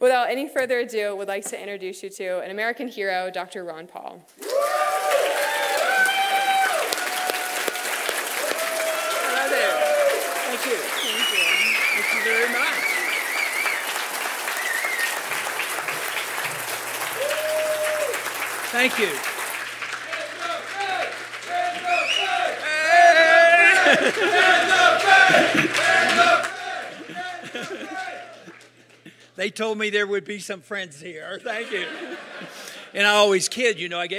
Without any further ado, would like to introduce you to an American hero, Dr. Ron Paul. Hello there. Thank you. Thank you. Thank you very much. Thank you. They told me there would be some friends here. Thank you. And I always kid, you know, I gave